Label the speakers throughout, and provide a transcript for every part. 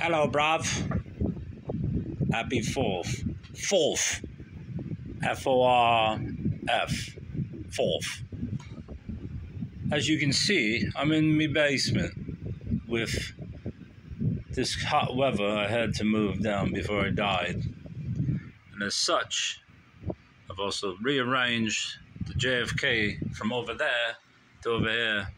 Speaker 1: Hello, bruv. Happy fourth. Fourth. F O R F. Fourth. As you can see, I'm in my basement with this hot weather. I had to move down before I died. And as such, I've also rearranged the JFK from over there to over here,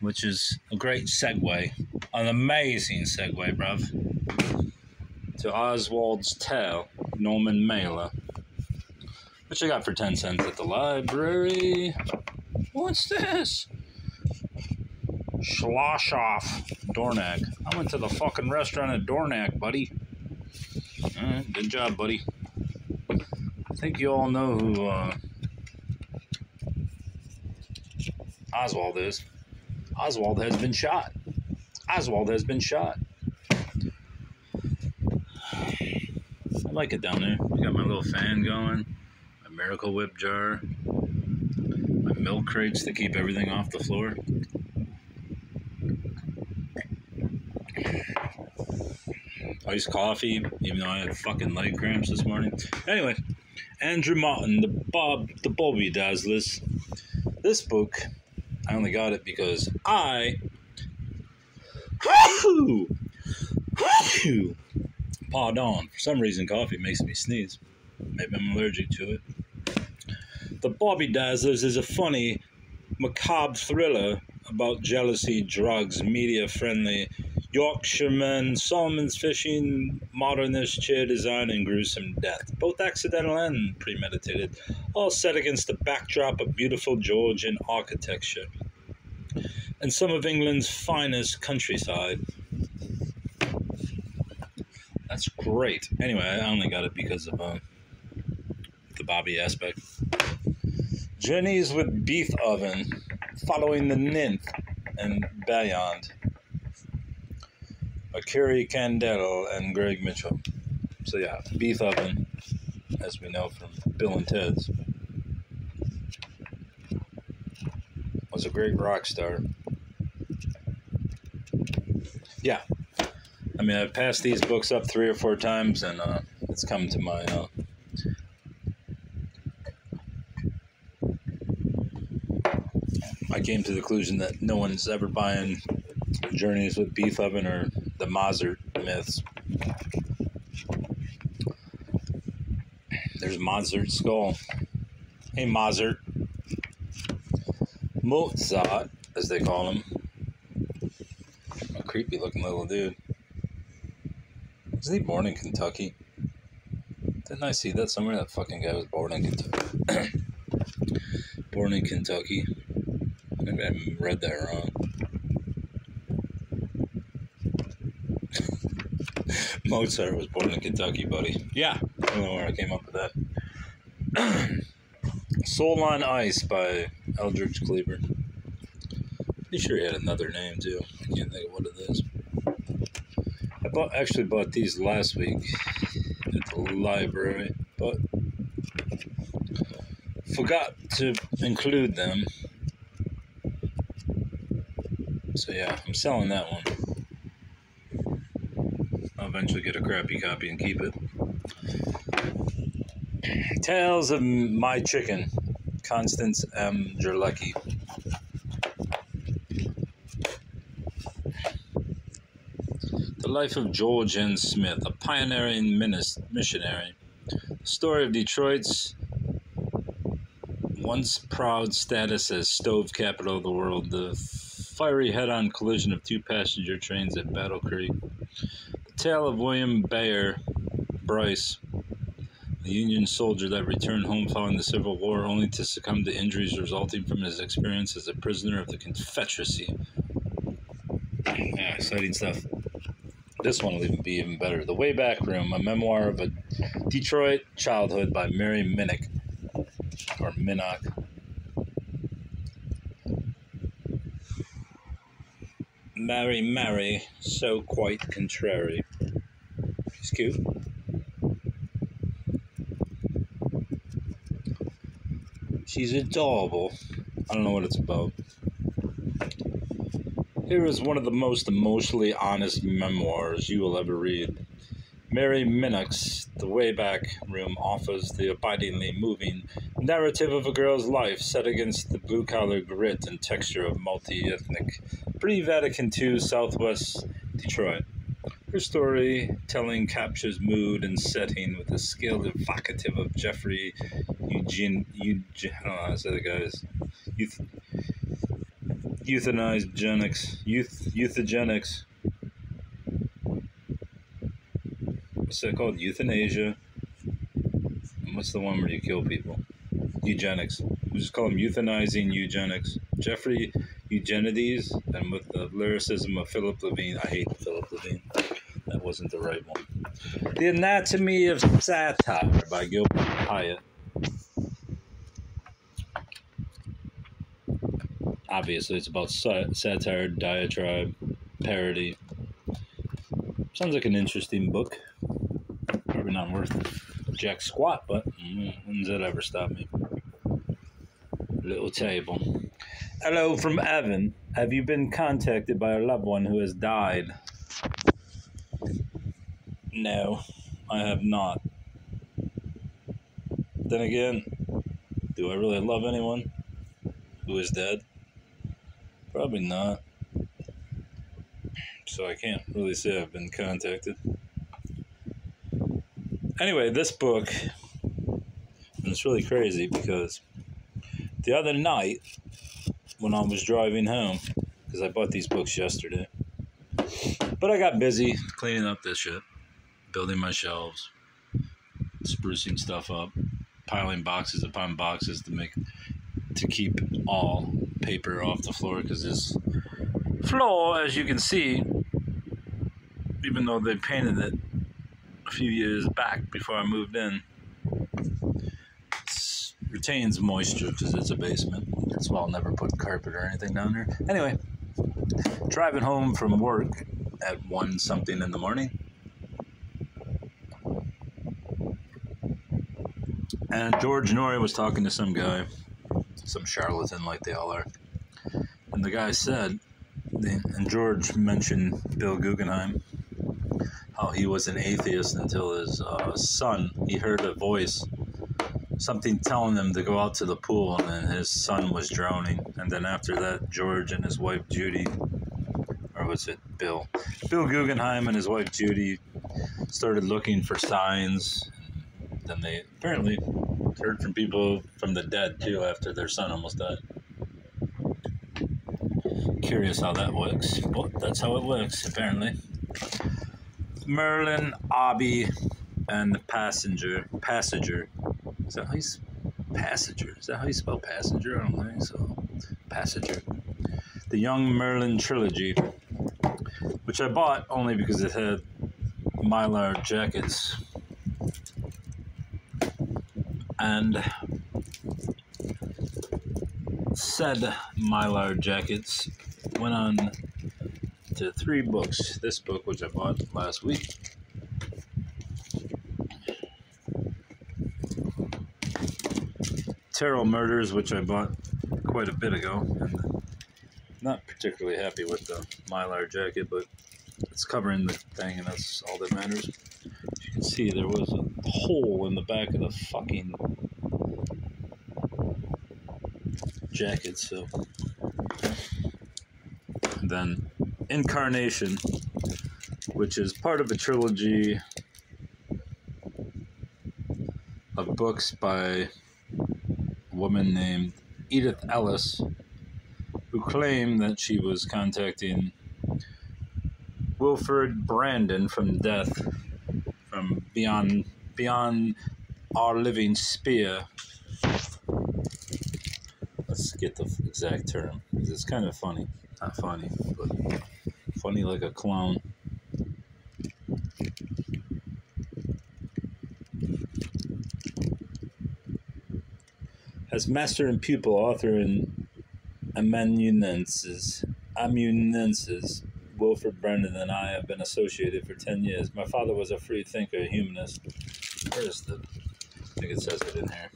Speaker 1: which is a great segue, an amazing segue, bruv, to Oswald's Tale, Norman Mailer, which I got for 10 cents at the library. What's this? Schloss off Dornack. I went to the fucking restaurant at Dornack, buddy. Good job, buddy. I think you all know who uh, Oswald is. Oswald has been shot. Oswald has been shot. I like it down there. I got my little fan going, my Miracle Whip jar, my milk crates to keep everything off the floor. Iced coffee, even though I had fucking leg cramps this morning. Anyway, Andrew Martin, the Bob, the Bobby Dazzlers. This book, I only got it because I. Pardon. For some reason, coffee makes me sneeze. Maybe I'm allergic to it. The Bobby Dazzlers is a funny, macabre thriller about jealousy, drugs, media friendly, Yorkshiremen, Solomon's fishing, modernist chair design, and gruesome death. Both accidental and premeditated. All set against the backdrop of beautiful Georgian architecture and some of England's finest countryside. That's great. Anyway, I only got it because of uh, the Bobby aspect. Journeys with Beef Oven, following the Ninth and Beyond. By Kerry and Greg Mitchell. So yeah, Beef Oven, as we know from Bill and Ted's, was a great rock star. Yeah, I mean I've passed these books up three or four times, and uh, it's come to my uh, I came to the conclusion that no one's ever buying Journeys with Beef Oven or the Mozart myths. There's Mozart skull. Hey Mozart. Mozart, as they call him. Creepy looking little dude. Wasn't he born in Kentucky? Didn't I see that somewhere? That fucking guy was born in Kentucky. born in Kentucky. Maybe I read that wrong. Mozart was born in Kentucky, buddy. Yeah, I don't know where I came up with that. Soul on Ice by Eldridge Cleaver. Pretty sure he had another name too. I can't think of what it is. I bought actually bought these last week at the library, but forgot to include them. So yeah, I'm selling that one. I'll eventually get a crappy copy and keep it. Tales of Michigan, Constance M. Jerlecki. The life of George N. Smith, a pioneering missionary. The story of Detroit's once proud status as stove capital of the world. The fiery head-on collision of two passenger trains at Battle Creek. The tale of William Bayer Bryce, a Union soldier that returned home following the Civil War only to succumb to injuries resulting from his experience as a prisoner of the Confederacy. Yeah, exciting stuff. This one will even be even better. The Wayback Room, a memoir of a Detroit childhood by Mary Minnick, or Minock. Mary, Mary, so quite contrary. She's cute. She's adorable. I don't know what it's about. Here is one of the most emotionally honest memoirs you will ever read. Mary Minock's The Wayback Room offers the abidingly moving narrative of a girl's life set against the blue collar grit and texture of multi ethnic pre Vatican II Southwest Detroit. Her storytelling captures mood and setting with the skill evocative of Jeffrey Eugene. Eugene oh, I don't know how to say the guy's. Youth, euthanized genics. Youth, euthogenics. What's that called? Euthanasia. And what's the one where you kill people? Eugenics. We just call them euthanizing eugenics. Jeffrey Eugenides, and with the lyricism of Philip Levine. I hate Philip Levine. That wasn't the right one. The Anatomy of Satire by Gilbert Highet. Obviously, it's about satire, diatribe, parody. Sounds like an interesting book. Probably not worth jack squat, but mm, when does that ever stop me? Little table. Hello from Heaven. Have you been contacted by a loved one who has died? No, I have not. Then again, do I really love anyone who is dead? Probably not. So I can't really say I've been contacted. Anyway, this book, and it's really crazy because the other night when I was driving home, because I bought these books yesterday, but I got busy cleaning up this shit building my shelves, sprucing stuff up, piling boxes upon boxes to make to keep all paper off the floor because this floor, as you can see, even though they painted it a few years back before I moved in, retains moisture because it's a basement. That's why I'll never put carpet or anything down there. Anyway, driving home from work at one something in the morning, And George Noory was talking to some guy, some charlatan like they all are. And the guy said, and George mentioned Bill Guggenheim, how he was an atheist until his uh, son, he heard a voice, something telling him to go out to the pool, and then his son was drowning. And then after that, George and his wife Judy, or was it Bill? Bill Guggenheim and his wife Judy started looking for signs. Then they apparently heard from people from the dead too after their son almost died. Curious how that works, Well, that's how it works apparently. Merlin, Abby, and the passenger. Passenger. Is that how you passenger? Is that how you spell passenger? I don't think so. Passenger. The Young Merlin trilogy, which I bought only because it had mylar jackets and said mylar jackets went on to three books. This book, which I bought last week, Terrell Murders, which I bought quite a bit ago, and not particularly happy with the mylar jacket, but it's covering the thing, and that's all that matters. As you can see there was a hole in the back of the fucking jacket, so. Then Incarnation, which is part of a trilogy of books by a woman named Edith Ellis, who claimed that she was contacting Wilfred Brandon from death from beyond beyond our living sphere. Let's get the exact term it's kind of funny. Not funny, but funny like a clown. As master and pupil, author and amanuenses, amanuenses Wilfred Brandon and I have been associated for 10 years. My father was a free thinker, a humanist. Where is the. I think it says it in here.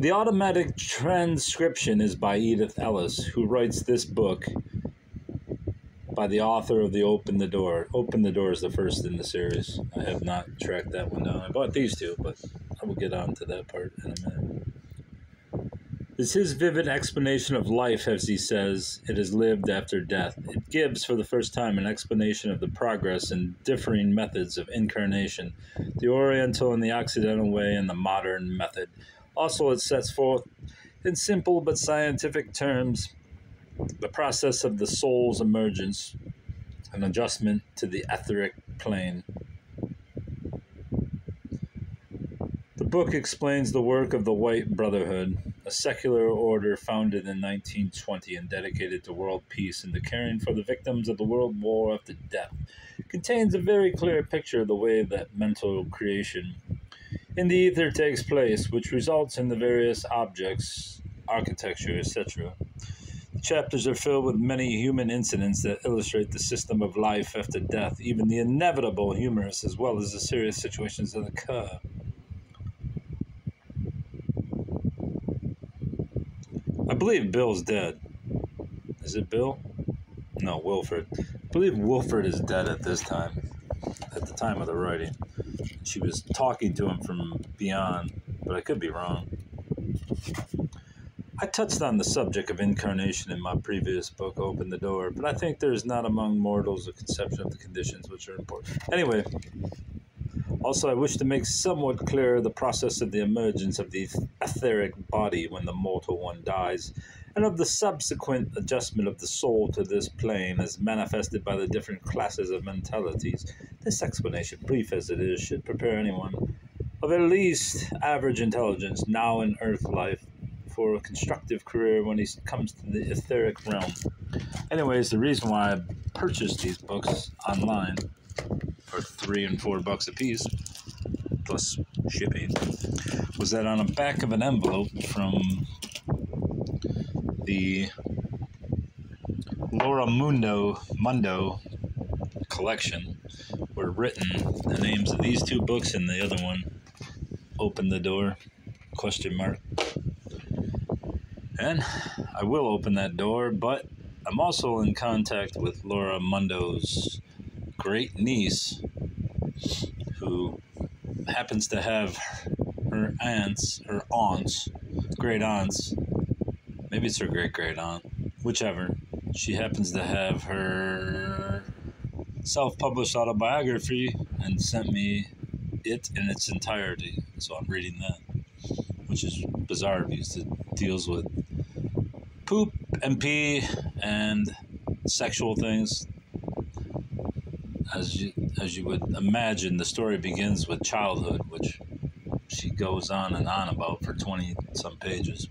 Speaker 1: The automatic transcription is by Edith Ellis, who writes this book by the author of the Open the Door. Open the Door is the first in the series. I have not tracked that one down. I bought these two, but I will get on to that part in a minute. It's his vivid explanation of life, as he says, it is lived after death. It gives, for the first time, an explanation of the progress and differing methods of incarnation, the Oriental and the Occidental way, and the modern method. Also, it sets forth, in simple but scientific terms, the process of the soul's emergence, and adjustment to the etheric plane. The book explains the work of the White Brotherhood, a secular order founded in 1920 and dedicated to world peace and to caring for the victims of the World War after death. It contains a very clear picture of the way that mental creation in the ether takes place, which results in the various objects, architecture, etc. The chapters are filled with many human incidents that illustrate the system of life after death, even the inevitable humorous as well as the serious situations that occur. I believe Bill's dead. Is it Bill? No, Wilfred. I believe Wilfred is dead at this time, at the time of the writing. She was talking to him from beyond, but I could be wrong. I touched on the subject of incarnation in my previous book, Open the Door, but I think there is not among mortals a conception of the conditions which are important. Anyway, also, I wish to make somewhat clearer the process of the emergence of the etheric body when the mortal one dies, and of the subsequent adjustment of the soul to this plane as manifested by the different classes of mentalities. This explanation, brief as it is, should prepare anyone of at least average intelligence now in earth life for a constructive career when he comes to the etheric realm. Anyways, the reason why I purchased these books online for three and four bucks a piece, plus shipping, was that on the back of an envelope from the Laura Mundo Mundo collection were written the names of these two books and the other one open the door question mark and i will open that door but i'm also in contact with laura mundo's great niece who happens to have her aunts, her aunts, great aunts. Maybe it's her great great aunt, whichever. She happens to have her self published autobiography and sent me it in its entirety. So I'm reading that, which is bizarre because it deals with poop and pee and sexual things as you as you would imagine, the story begins with childhood, which she goes on and on about for twenty some pages.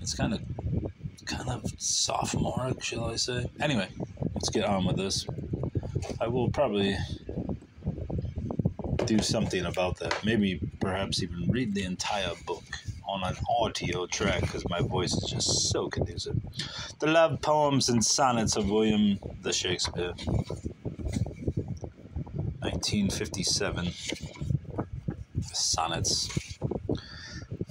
Speaker 1: It's kind of kind of sophomoric, shall I say? Anyway, let's get on with this. I will probably do something about that. Maybe perhaps even read the entire book on an audio track because my voice is just so conducive. The love poems and sonnets of William the Shakespeare. 1957. Sonnets.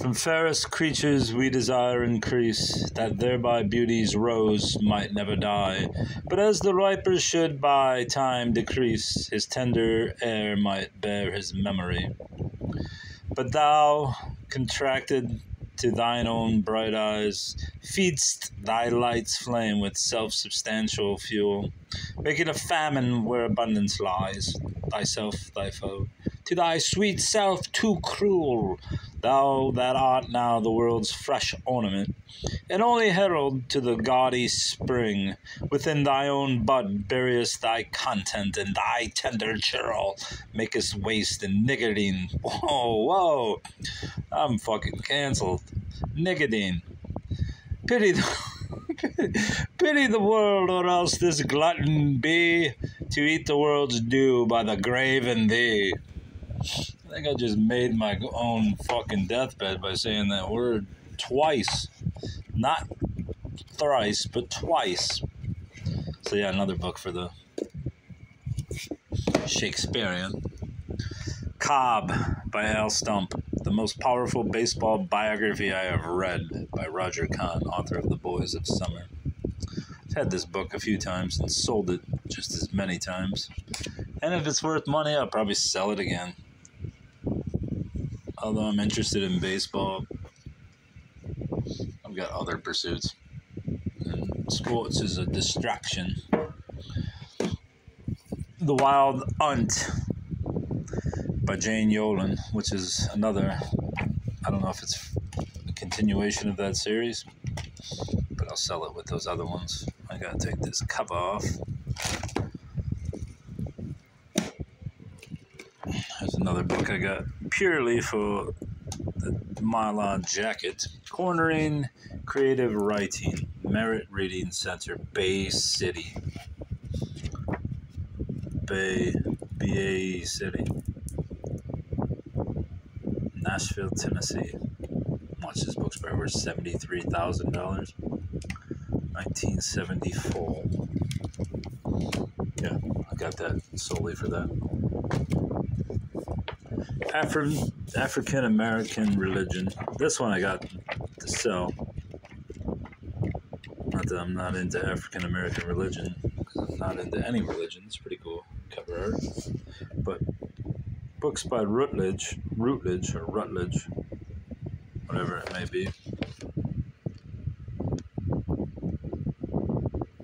Speaker 1: From fairest creatures we desire increase, that thereby beauty's rose might never die. But as the riper should by time decrease, his tender air might bear his memory. But thou, contracted to thine own bright eyes, feedst thy light's flame with self substantial fuel, making a famine where abundance lies, thyself thy foe, to thy sweet self too cruel, thou that art now the world's fresh ornament, and only herald to the gaudy spring, within thy own bud buryest thy content, and thy tender churl makest waste in nicotine. Whoa, whoa, I'm fucking cancelled. Nicotine. Pity the, pity the world, or else this glutton be to eat the world's due by the grave and thee. I think I just made my own fucking deathbed by saying that word twice. Not thrice, but twice. So, yeah, another book for the Shakespearean. Cobb by Al Stump. The most powerful baseball biography I have read by Roger Kahn, author of The Boys of Summer. I've had this book a few times and sold it just as many times. And if it's worth money, I'll probably sell it again. Although I'm interested in baseball, I've got other pursuits. And sports is a distraction. The Wild Hunt by Jane Yolen, which is another, I don't know if it's a continuation of that series, but I'll sell it with those other ones. I gotta take this cover off. There's another book I got purely for the Mylar jacket. Cornering Creative Writing, Merit Reading Center, Bay City. Bay, BA City. Nashville, Tennessee. Watch this book's probably worth seventy-three thousand dollars. Nineteen seventy-four. Yeah, I got that solely for that. Afri- African American religion. This one I got to sell. Not that I'm not into African American religion, I'm not into any religion. It's pretty cool cover art. But books by Rutledge, Rutledge or Rutledge, whatever it may be,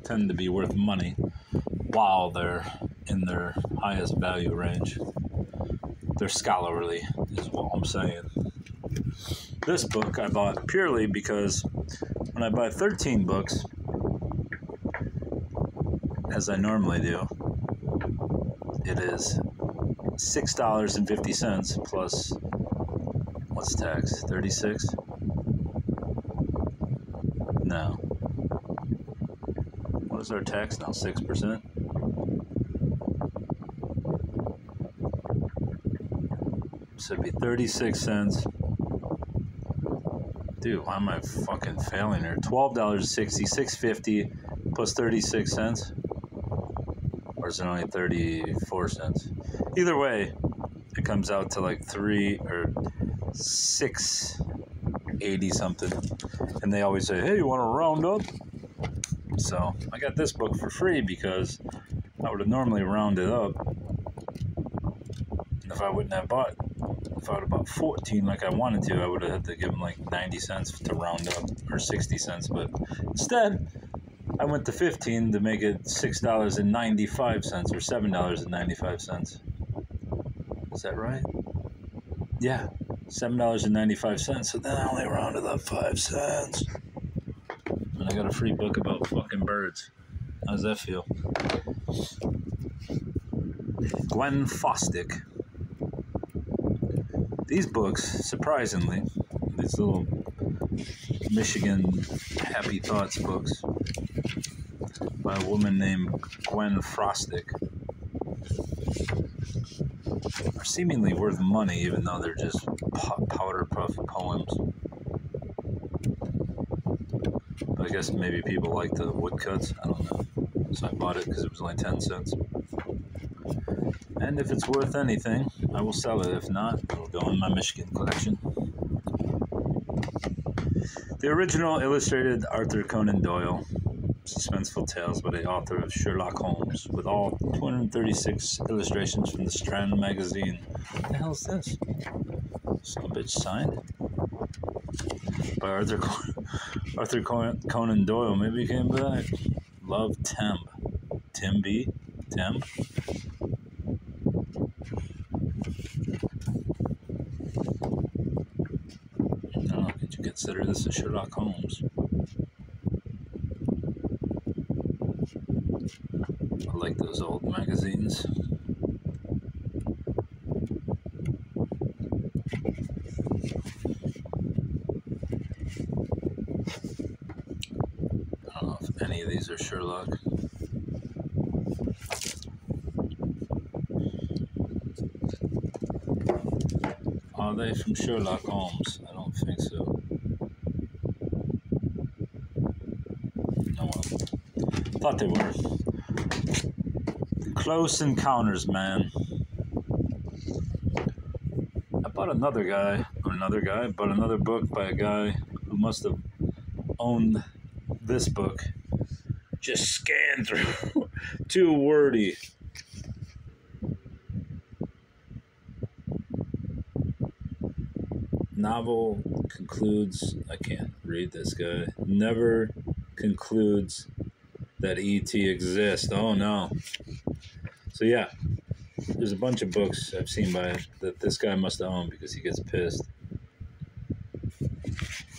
Speaker 1: tend to be worth money while they're in their highest value range they're scholarly, is what I'm saying. This book I bought purely because when I buy 13 books, as I normally do, it is $6.50 plus what's tax? 36? No. What is our tax now? 6%? It'd be thirty six cents. Dude, why am I fucking failing here? Twelve dollars sixty six fifty plus thirty six cents. Or is it only thirty four cents? Either way, it comes out to like three or six eighty something. And they always say, Hey, you wanna round up? So I got this book for free because I would have normally rounded up. If I wouldn't have bought if I would have bought 14 like I wanted to, I would have had to give them like 90 cents to round up or 60 cents. But instead, I went to 15 to make it $6.95 or $7.95. Is that right? Yeah, $7.95. So then I only rounded up 5 cents. And I got a free book about fucking birds. How does that feel? Gwen Fostick these books, surprisingly, these little Michigan Happy Thoughts books by a woman named Gwen Frostic are seemingly worth money, even though they're just powder puff poems. But I guess maybe people like the woodcuts. I don't know. So I bought it because it was only 10 cents. And if it's worth anything, I will sell it. If not, it'll go in my Michigan collection. The original illustrated Arthur Conan Doyle suspenseful tales by the author of Sherlock Holmes, with all 236 illustrations from the Strand magazine. What the hell is this? Some bitch signed by Arthur Arthur Conan Doyle. Maybe he came back. Love Temb. Tim B. Tim. Consider this a Sherlock Holmes. I like those old magazines. I don't know if any of these are Sherlock. Are they from Sherlock Holmes? I don't think so. They were. Close Encounters, man. I bought another guy, another guy, but another book by a guy who must have owned this book. Just scan through. Too wordy. Novel concludes. I can't read this guy. Never concludes that ET exists. Oh no. So yeah, there's a bunch of books I've seen by that this guy must owned because he gets pissed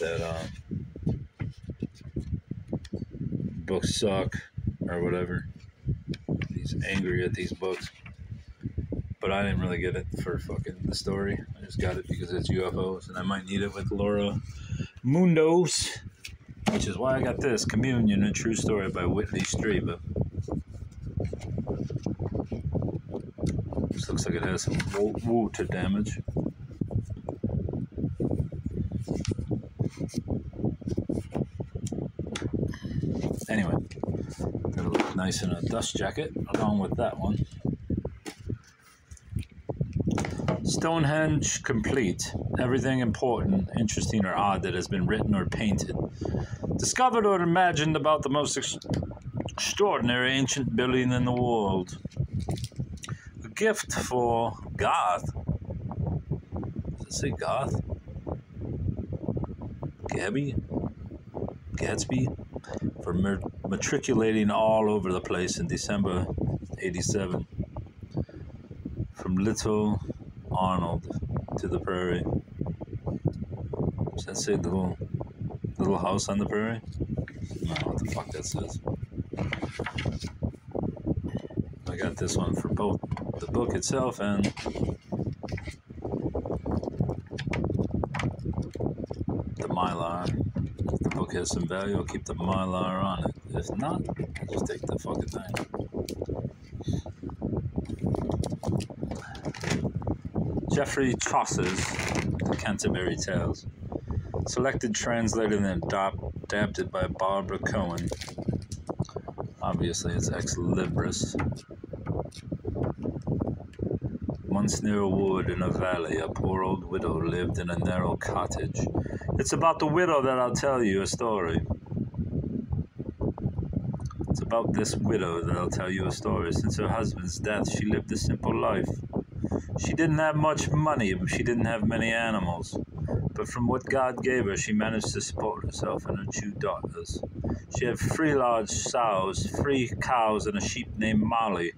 Speaker 1: that um, books suck or whatever. He's angry at these books. But I didn't really get it for fucking the story. I just got it because it's UFOs and I might need it with Laura Mundos, which is why I got this Communion, a true story by Whitley Strieber. This looks like it has some water damage. Anyway, it'll look nice in a dust jacket along with that one. Stonehenge complete. Everything important, interesting, or odd that has been written or painted. Discovered or imagined about the most ex- extraordinary ancient building in the world. A gift for Garth. Does it say Garth? Gabby? Gatsby? For matriculating all over the place in December 87. From Little Arnold to the prairie. Does that say the little little house on the prairie? No, what the fuck that says. I got this one for both the book itself and the mylar. If the book has some value, I'll keep the mylar on it. If not, I'll just take the fucking thing. Geoffrey Chaucer's The Canterbury Tales. Selected, translated, and adapted by Barbara Cohen. Obviously, it's ex libris. Once near a wood in a valley, a poor old widow lived in a narrow cottage. It's about the widow that I'll tell you a story. It's about this widow that I'll tell you a story. Since her husband's death, she lived a simple life. She didn't have much money, but she didn't have many animals. But from what God gave her, she managed to support herself and her two daughters. She had three large sows, three cows, and a sheep named Molly.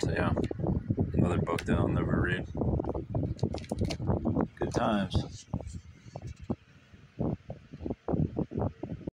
Speaker 1: So, yeah, another book that I'll never read. Good times.